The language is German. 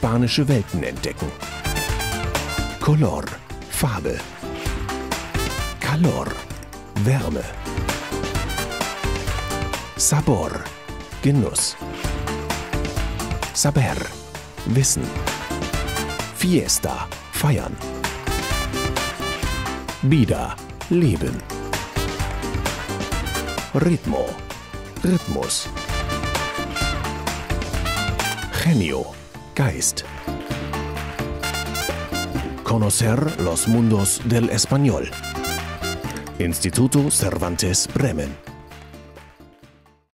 spanische Welten entdecken. Color, Farbe. Calor, Wärme. Sabor, Genuss. Saber, Wissen. Fiesta, Feiern. Vida, Leben. Ritmo, Rhythmus. Genio, Conocer los mundos del español. Instituto Cervantes Bremen.